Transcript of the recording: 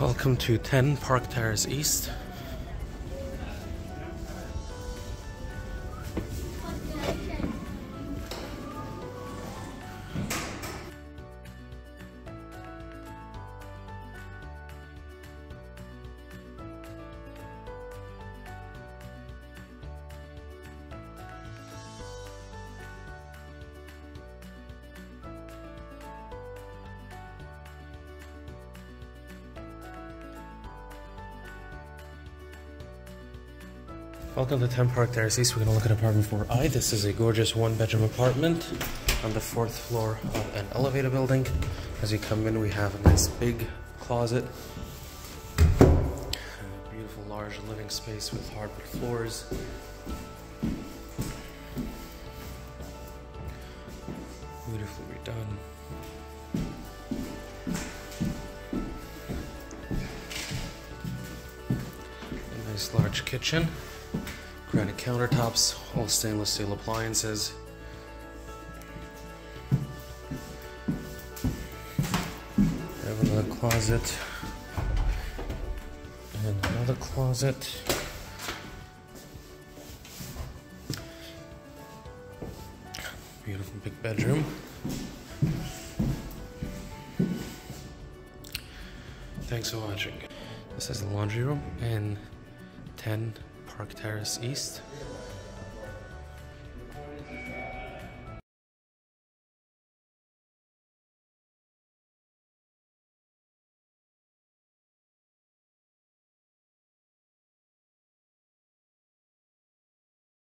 Welcome to 10 Park Terrace East. Welcome to 10 Park Terrace East. We're gonna look at apartment 4I. This is a gorgeous one bedroom apartment on the fourth floor of an elevator building. As you come in, we have a nice big closet. A beautiful large living space with hardwood floors. Beautifully redone. A nice large kitchen. Granite countertops, all stainless steel appliances. Have another closet. And another closet. Beautiful big bedroom. Thanks for watching. This is the laundry room in 10 Park Terrace East.